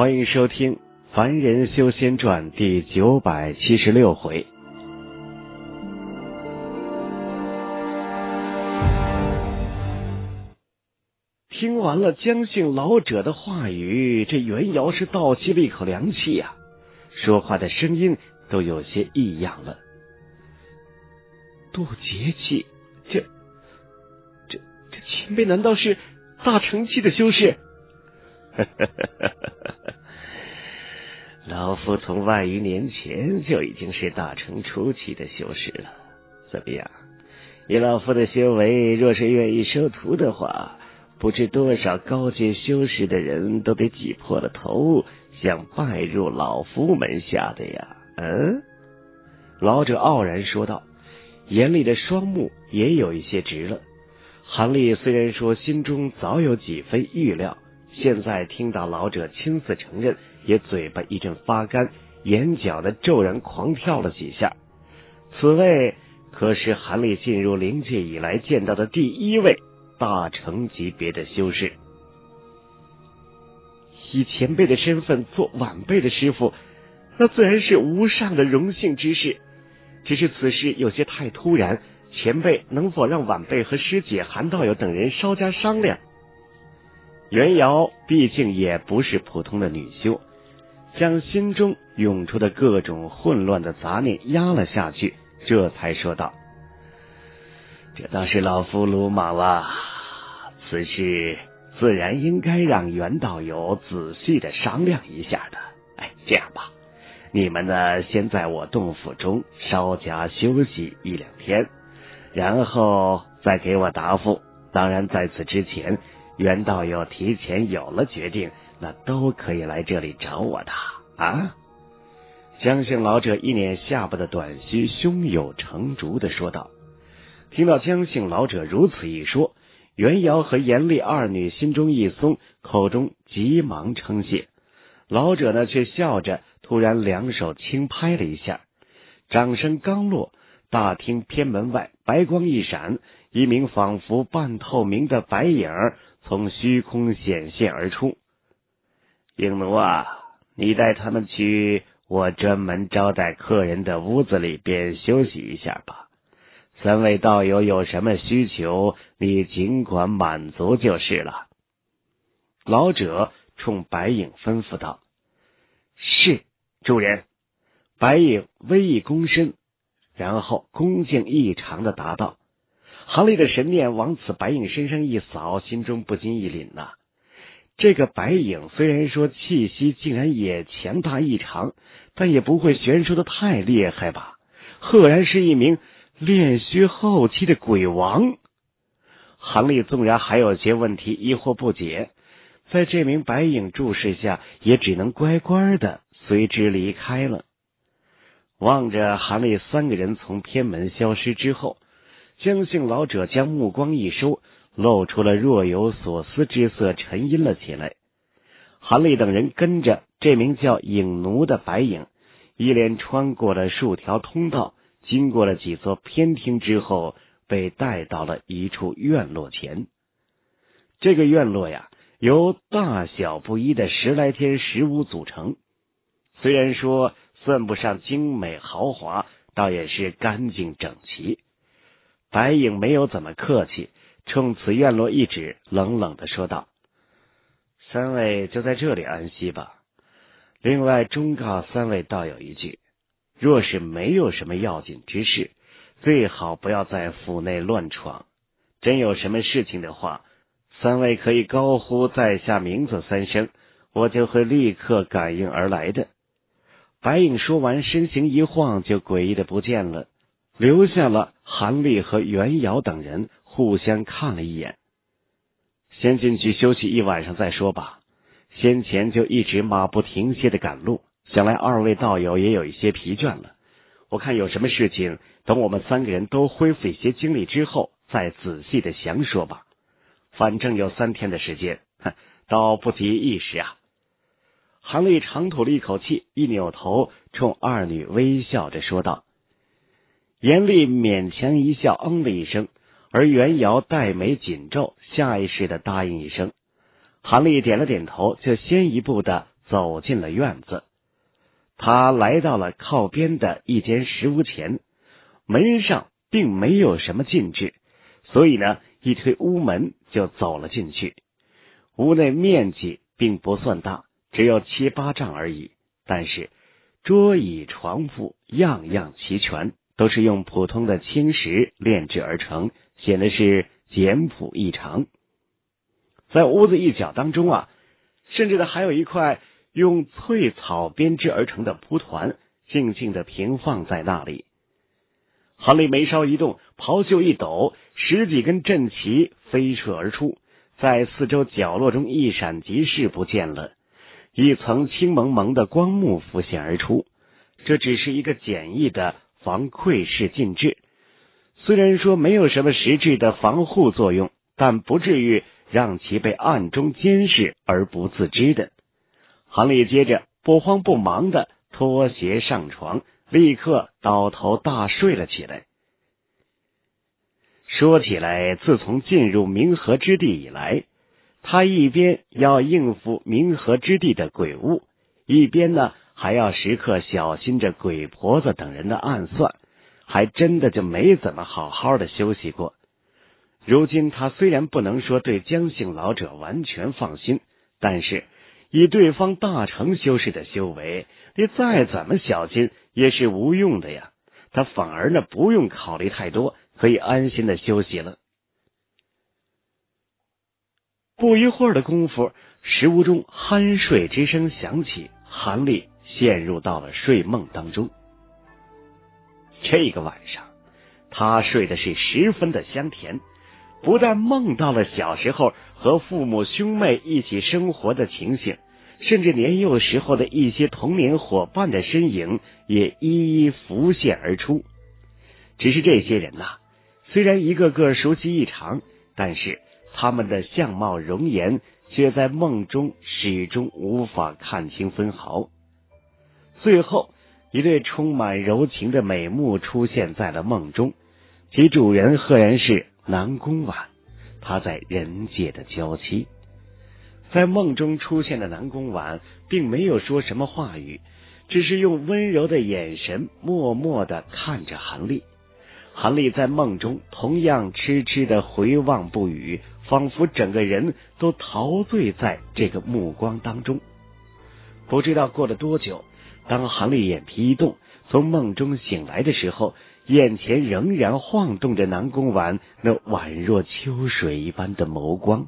欢迎收听《凡人修仙传》第九百七十六回。听完了江姓老者的话语，这袁瑶是倒吸了一口凉气呀，说话的声音都有些异样了。渡劫气，这、这、这前辈难道是大成期的修士？老夫从万余年前就已经是大成初期的修士了。怎么样？以老夫的修为，若是愿意收徒的话，不知多少高阶修士的人都得挤破了头想拜入老夫门下的呀。嗯，老者傲然说道，眼里的双目也有一些直了。韩立虽然说心中早有几分预料。现在听到老者亲自承认，也嘴巴一阵发干，眼角的骤然狂跳了几下。此位可是韩立进入灵界以来见到的第一位大成级别的修士。以前辈的身份做晚辈的师傅，那自然是无上的荣幸之事。只是此事有些太突然，前辈能否让晚辈和师姐韩道友等人稍加商量？袁瑶毕竟也不是普通的女修，将心中涌出的各种混乱的杂念压了下去，这才说道：“这倒是老夫鲁莽了，此事自然应该让袁道友仔细的商量一下的。哎，这样吧，你们呢，先在我洞府中稍加休息一两天，然后再给我答复。当然，在此之前。”袁道友提前有了决定，那都可以来这里找我的啊！江姓老者一脸下巴的短须，胸有成竹的说道。听到江姓老者如此一说，袁瑶和严丽二女心中一松，口中急忙称谢。老者呢，却笑着，突然两手轻拍了一下，掌声刚落，大厅偏门外白光一闪，一名仿佛半透明的白影儿。从虚空显现而出，影奴啊，你带他们去我专门招待客人的屋子里边休息一下吧。三位道友有什么需求，你尽管满足就是了。老者冲白影吩咐道：“是，主人。”白影微一躬身，然后恭敬异常的答道。韩立的神念往此白影身上一扫，心中不禁一凛呐。这个白影虽然说气息竟然也强大异常，但也不会悬殊的太厉害吧？赫然是一名炼虚后期的鬼王。韩立纵然还有些问题疑惑不解，在这名白影注视下，也只能乖乖的随之离开了。望着韩立三个人从偏门消失之后。江姓老者将目光一收，露出了若有所思之色，沉吟了起来。韩立等人跟着这名叫影奴的白影，一连穿过了数条通道，经过了几座偏厅之后，被带到了一处院落前。这个院落呀，由大小不一的十来天石屋组成，虽然说算不上精美豪华，倒也是干净整齐。白影没有怎么客气，冲此院落一指，冷冷的说道：“三位就在这里安息吧。另外，忠告三位道友一句：若是没有什么要紧之事，最好不要在府内乱闯。真有什么事情的话，三位可以高呼在下名字三声，我就会立刻感应而来的。”白影说完，身形一晃，就诡异的不见了。留下了韩立和袁瑶等人，互相看了一眼。先进去休息一晚上再说吧。先前就一直马不停歇的赶路，想来二位道友也有一些疲倦了。我看有什么事情，等我们三个人都恢复一些精力之后，再仔细的详说吧。反正有三天的时间，哼倒不急一时啊。韩立长吐了一口气，一扭头冲二女微笑着说道。严厉勉强一笑，嗯了一声，而袁瑶黛眉紧皱，下意识的答应一声。韩立点了点头，就先一步的走进了院子。他来到了靠边的一间石屋前，门上并没有什么禁制，所以呢，一推屋门就走了进去。屋内面积并不算大，只有七八丈而已，但是桌椅床铺样样齐全，都是用普通的青石炼制而成，显得是简朴异常。在屋子一角当中啊，甚至的还有一块。用翠草编织而成的蒲团，静静的平放在那里。韩立眉梢一动，袍袖一抖，十几根阵旗飞射而出，在四周角落中一闪即逝不见了。一层青蒙蒙的光幕浮现而出。这只是一个简易的防窥视禁制，虽然说没有什么实质的防护作用，但不至于让其被暗中监视而不自知的。韩立接着不慌不忙的脱鞋上床，立刻倒头大睡了起来。说起来，自从进入冥河之地以来，他一边要应付冥河之地的鬼物，一边呢还要时刻小心着鬼婆子等人的暗算，还真的就没怎么好好的休息过。如今他虽然不能说对江姓老者完全放心，但是。以对方大成修士的修为，你再怎么小心也是无用的呀。他反而呢不用考虑太多，可以安心的休息了。不一会儿的功夫，石屋中酣睡之声响起，韩立陷入到了睡梦当中。这个晚上，他睡的是十分的香甜，不但梦到了小时候。和父母兄妹一起生活的情形，甚至年幼时候的一些童年伙伴的身影也一一浮现而出。只是这些人呐，虽然一个个熟悉异常，但是他们的相貌容颜却在梦中始终无法看清分毫。最后，一对充满柔情的美目出现在了梦中，其主人赫然是南宫婉。他在人界的娇妻，在梦中出现的南宫婉，并没有说什么话语，只是用温柔的眼神默默的看着韩立。韩立在梦中同样痴痴的回望不语，仿佛整个人都陶醉在这个目光当中。不知道过了多久，当韩立眼皮一动，从梦中醒来的时候。眼前仍然晃动着南宫婉那宛若秋水一般的眸光，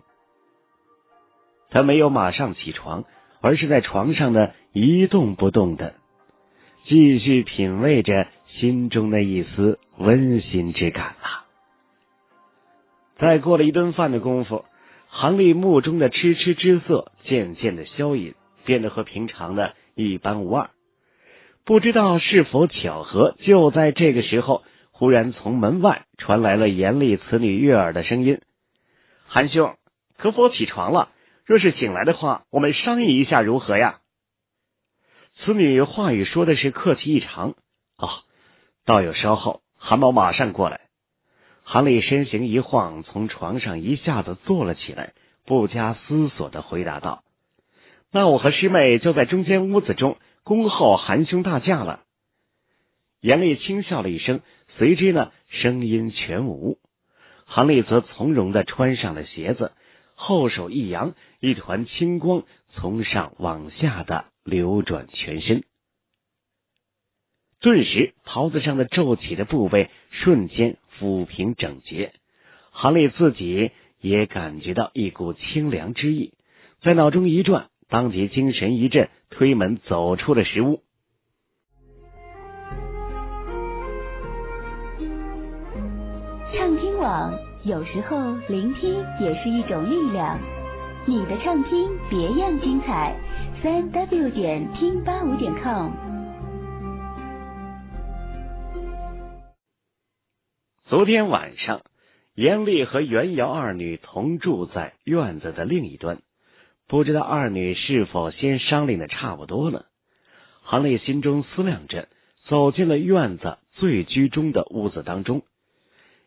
他没有马上起床，而是在床上呢一动不动的，继续品味着心中那一丝温馨之感啊。再过了一顿饭的功夫，韩立目中的痴痴之色渐渐的消隐，变得和平常的一般无二。不知道是否巧合，就在这个时候，忽然从门外传来了严厉此女悦耳的声音：“韩兄，可否起床了？若是醒来的话，我们商议一下如何呀？”此女话语说的是客气异常。哦，道友稍后，韩某马上过来。韩立身形一晃，从床上一下子坐了起来，不加思索的回答道：“那我和师妹就在中间屋子中。”恭候韩兄大驾了。严厉轻笑了一声，随之呢，声音全无。韩立则从容的穿上了鞋子，后手一扬，一团青光从上往下的流转全身。顿时，袍子上的皱起的部位瞬间抚平整洁。韩立自己也感觉到一股清凉之意，在脑中一转，当即精神一振。推门走出了石屋。畅听网有时候聆听也是一种力量。你的畅听别样精彩，三 w 点听八五点 com。昨天晚上，严丽和袁瑶二女同住在院子的另一端。不知道二女是否先商量的差不多了？韩立心中思量着，走进了院子最居中的屋子当中。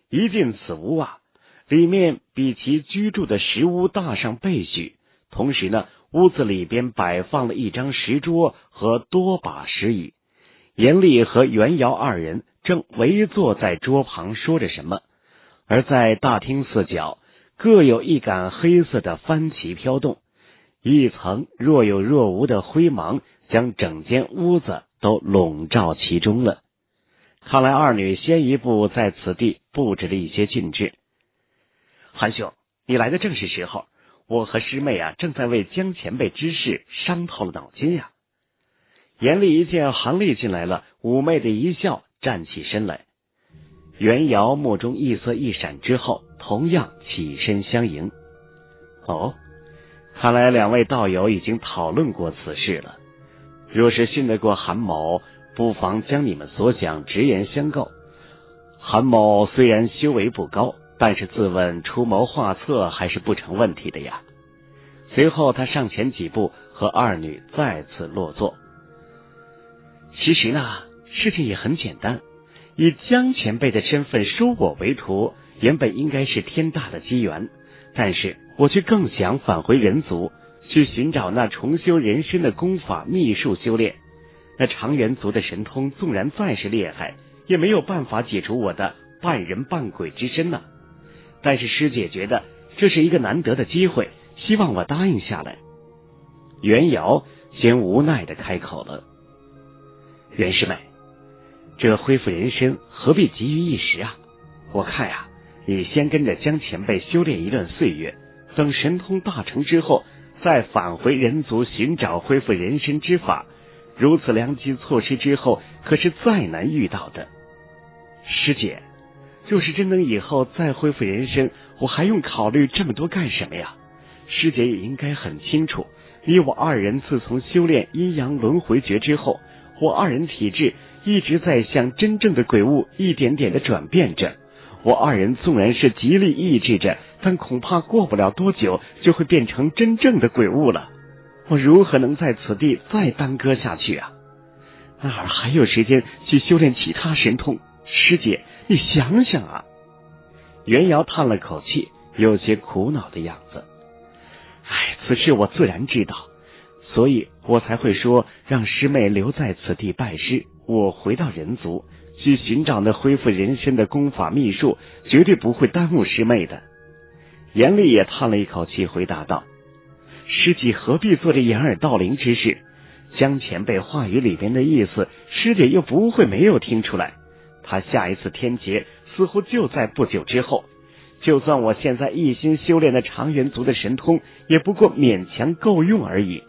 一进此屋啊，里面比其居住的石屋大上倍许，同时呢，屋子里边摆放了一张石桌和多把石椅，严厉和袁瑶二人正围坐在桌旁说着什么，而在大厅四角各有一杆黑色的幡旗飘动，一层若有若无的灰芒将整间屋子都笼罩其中了。看来二女先一步在此地布置了一些禁制。韩兄，你来的正是时候，我和师妹啊正在为江前辈之事伤透了脑筋呀。严厉一见韩丽进来了，妩媚的一笑，站起身来。袁瑶目中异色一闪之后，同样起身相迎。哦，看来两位道友已经讨论过此事了。若是信得过韩某。不妨将你们所想直言相告。韩某虽然修为不高，但是自问出谋划策还是不成问题的呀。随后他上前几步，和二女再次落座。其实呢，事情也很简单。以江前辈的身份收我为徒，原本应该是天大的机缘，但是我却更想返回人族，去寻找那重修人身的功法秘术修炼。那长元族的神通纵然再是厉害，也没有办法解除我的半人半鬼之身呐。但是师姐觉得这是一个难得的机会，希望我答应下来。袁瑶先无奈的开口了：“袁师妹，这恢复人身何必急于一时啊？我看呀，你先跟着江前辈修炼一段岁月，等神通大成之后，再返回人族寻找恢复人身之法。”如此良机错失之后，可是再难遇到的。师姐，若是真能以后再恢复人身，我还用考虑这么多干什么呀？师姐也应该很清楚，你我二人自从修炼阴阳轮回诀之后，我二人体质一直在向真正的鬼物一点点的转变着。我二人纵然是极力抑制着，但恐怕过不了多久就会变成真正的鬼物了。我如何能在此地再耽搁下去啊？哪儿还有时间去修炼其他神通？师姐，你想想啊！袁瑶叹了口气，有些苦恼的样子。哎，此事我自然知道，所以我才会说让师妹留在此地拜师，我回到人族去寻找那恢复人身的功法秘术，绝对不会耽误师妹的。严厉也叹了一口气，回答道。师姐何必做这掩耳盗铃之事？江前辈话语里边的意思，师姐又不会没有听出来。他下一次天劫似乎就在不久之后。就算我现在一心修炼那长元族的神通，也不过勉强够用而已。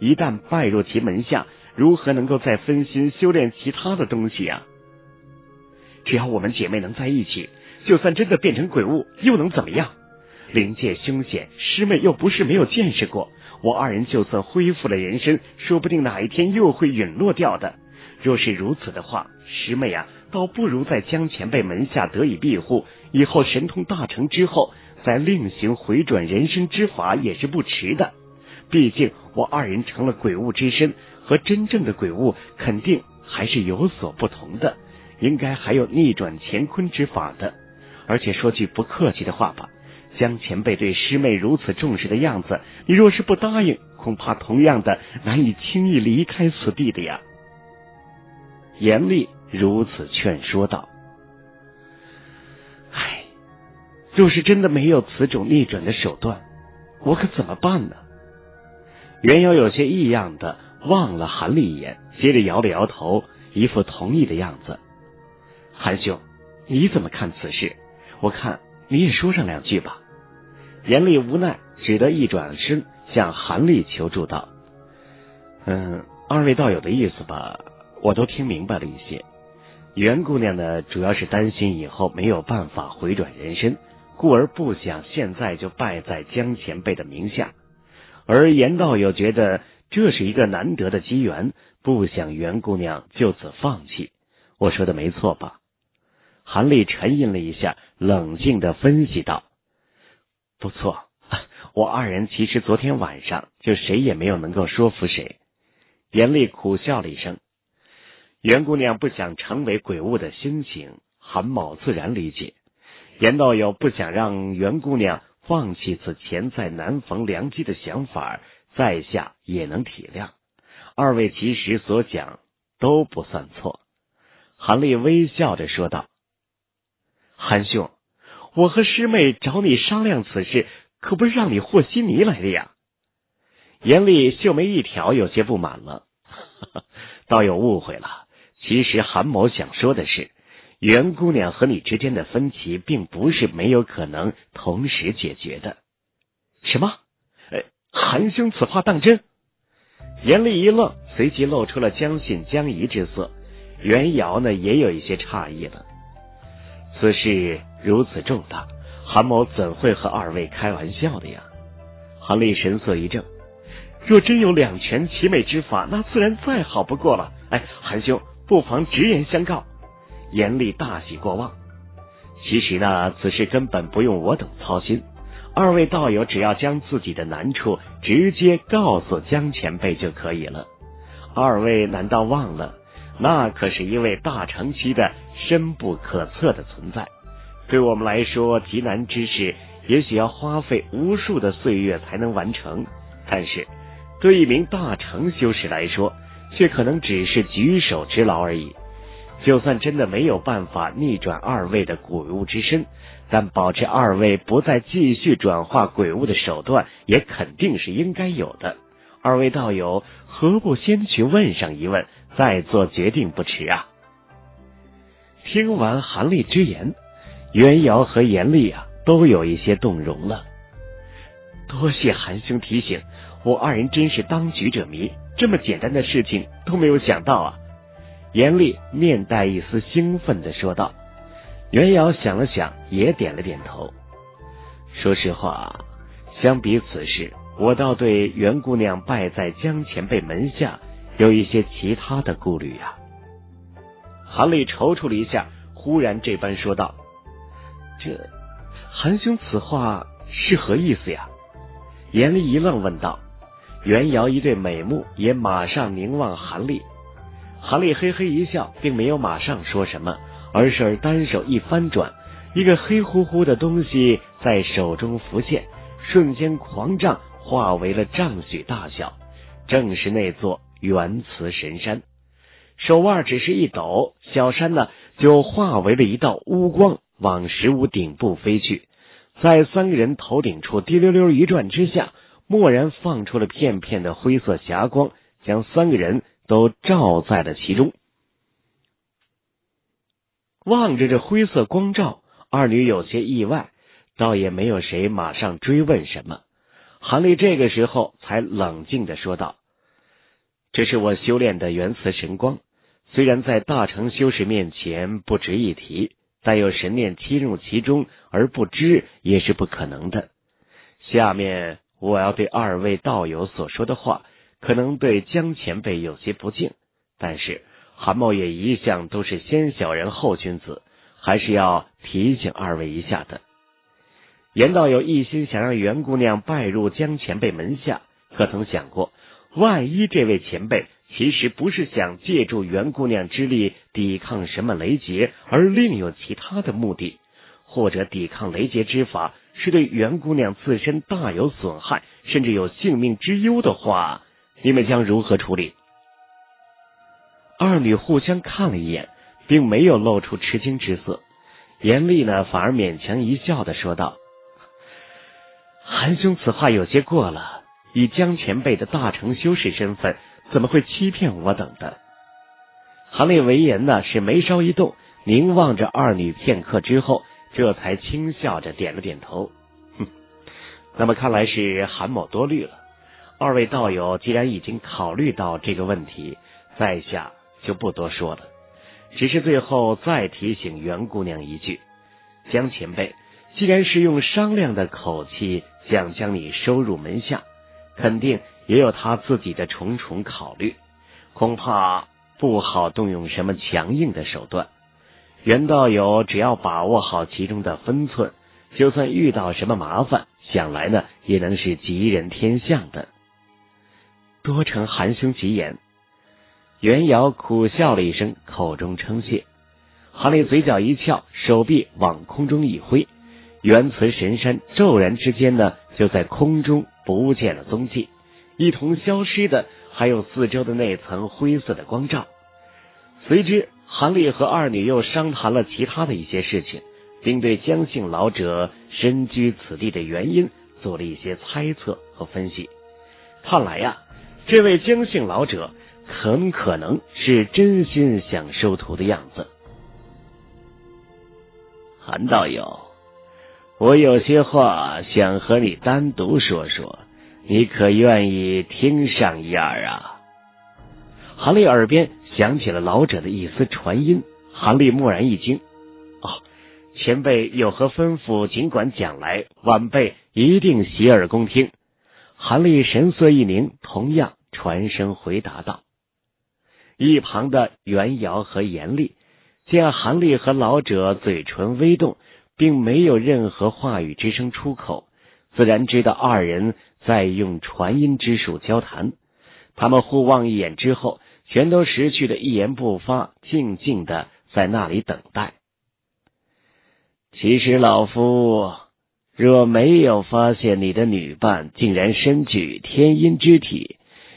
一旦拜入其门下，如何能够再分心修炼其他的东西啊？只要我们姐妹能在一起，就算真的变成鬼物，又能怎么样？灵界凶险，师妹又不是没有见识过。我二人就算恢复了人身，说不定哪一天又会陨落掉的。若是如此的话，师妹啊，倒不如在江前辈门下得以庇护，以后神通大成之后，再另行回转人身之法也是不迟的。毕竟我二人成了鬼物之身，和真正的鬼物肯定还是有所不同的，应该还有逆转乾坤之法的。而且说句不客气的话吧。江前辈对师妹如此重视的样子，你若是不答应，恐怕同样的难以轻易离开此地的呀。严厉如此劝说道：“唉，若是真的没有此种逆转的手段，我可怎么办呢？”袁瑶有些异样的望了韩立一眼，接着摇了摇头，一副同意的样子。韩兄，你怎么看此事？我看你也说上两句吧。严厉无奈，只得一转身向韩立求助道：“嗯，二位道友的意思吧，我都听明白了一些。袁姑娘呢，主要是担心以后没有办法回转人身，故而不想现在就拜在江前辈的名下。而严道友觉得这是一个难得的机缘，不想袁姑娘就此放弃。我说的没错吧？”韩立沉吟了一下，冷静的分析道。不错，我二人其实昨天晚上就谁也没有能够说服谁。严厉苦笑了一声，袁姑娘不想成为鬼物的心情，韩某自然理解。严道友不想让袁姑娘放弃此潜在难逢良机的想法，在下也能体谅。二位其实所讲都不算错。韩立微笑着说道：“韩兄，我和师妹找你商量此事，可不是让你和稀泥来的呀。”严厉秀眉一挑，有些不满了：“ 倒有误会了。其实韩某想说的是，袁姑娘和你之间的分歧，并不是没有可能同时解决的。”什么？呃，韩兄此话当真？严厉一愣，随即露出了将信将疑之色。袁瑶呢，也有一些诧异了。此事如此重大，韩某怎会和二位开玩笑的呀？韩立神色一怔，若真有两全其美之法，那自然再好不过了。哎，韩兄不妨直言相告。严厉大喜过望。其实呢，此事根本不用我等操心。二位道友只要将自己的难处直接告诉江前辈就可以了。二位难道忘了，那可是一位大成期的深不可测的存在。对我们来说，极难之事，也许要花费无数的岁月才能完成；但是，对一名大成修士来说，却可能只是举手之劳而已。就算真的没有办法逆转二位的鬼物之身。但保持二位不再继续转化鬼物的手段，也肯定是应该有的。二位道友何不先去问上一问，再做决定不迟啊？听完韩立之言，袁瑶和严厉啊都有一些动容了。多谢韩兄提醒，我二人真是当局者迷，这么简单的事情都没有想到啊！严厉面带一丝兴奋的说道。袁瑶想了想，也点了点头。说实话，相比此事，我倒对袁姑娘拜在江前辈门下有一些其他的顾虑呀。韩立踌躇了一下，忽然这般说道：“这韩兄此话是何意思呀？”严厉一愣，问道。袁瑶一对美目也马上凝望韩立。韩立嘿嘿一笑，并没有马上说什么。而是单手一翻转，一个黑乎乎的东西在手中浮现，瞬间狂胀，化为了丈许大小，正是那座元慈神山。手腕只是一抖，小山呢就化为了一道乌光，往石屋顶部飞去。在三个人头顶处滴溜溜一转之下，蓦然放出了片片的灰色霞光，将三个人都罩在了其中。望着这灰色光照，二女有些意外，倒也没有谁马上追问什么。韩立这个时候才冷静的说道：“这是我修炼的元磁神光，虽然在大成修士面前不值一提，但有神念侵入其中而不知也是不可能的。下面我要对二位道友所说的话，可能对江前辈有些不敬，但是。”韩某也一向都是先小人后君子，还是要提醒二位一下的。严道友一心想让袁姑娘拜入江前辈门下，可曾想过，万一这位前辈其实不是想借助袁姑娘之力抵抗什么雷劫，而另有其他的目的，或者抵抗雷劫之法是对袁姑娘自身大有损害，甚至有性命之忧的话，你们将如何处理？二女互相看了一眼，并没有露出吃惊之色。严厉呢，反而勉强一笑的说道：“韩兄此话有些过了。以江前辈的大成修士身份，怎么会欺骗我等的？”韩立闻言呢，是眉梢一动，凝望着二女片刻之后，这才轻笑着点了点头：“哼，那么看来是韩某多虑了。二位道友既然已经考虑到这个问题，在下。”就不多说了，只是最后再提醒袁姑娘一句：江前辈既然是用商量的口气想将你收入门下，肯定也有他自己的重重考虑，恐怕不好动用什么强硬的手段。袁道友只要把握好其中的分寸，就算遇到什么麻烦，想来呢也能是吉人天相的。多承韩兄吉言。袁瑶苦笑了一声，口中称谢。韩立嘴角一翘，手臂往空中一挥，元慈神山骤然之间呢，就在空中不见了踪迹。一同消失的还有四周的那层灰色的光照。随之，韩立和二女又商谈了其他的一些事情，并对江姓老者身居此地的原因做了一些猜测和分析。看来呀，这位江姓老者很可能是真心想收徒的样子。韩道友，我有些话想和你单独说说，你可愿意听上一二啊？韩立耳边响起了老者的一丝传音，韩立蓦然一惊。哦，前辈有何吩咐，尽管讲来，晚辈一定洗耳恭听。韩立神色一凝，同样传声回答道。一旁的袁瑶和严厉。见韩立和老者嘴唇微动，并没有任何话语之声出口，自然知道二人在用传音之术交谈。他们互望一眼之后，全都识趣的一言不发，静静的在那里等待。其实老夫若没有发现你的女伴竟然身具天音之体，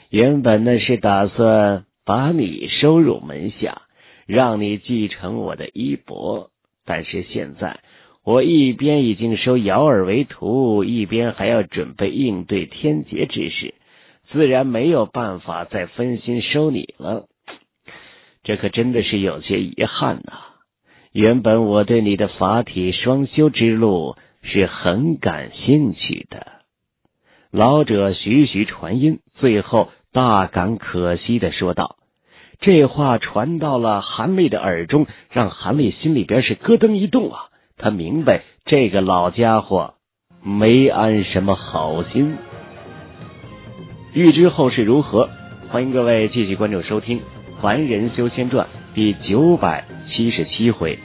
原本呢是打算把你收入门下。让你继承我的衣钵，但是现在我一边已经收瑶儿为徒，一边还要准备应对天劫之事，自然没有办法再分心收你了。这可真的是有些遗憾呐！原本我对你的法体双修之路是很感兴趣的。老者徐徐传音，最后大感可惜的说道。这话传到了韩立的耳中，让韩立心里边是咯噔一动啊！他明白这个老家伙没安什么好心。欲知后事如何，欢迎各位继续关注收听《凡人修仙传》第九百七十七回。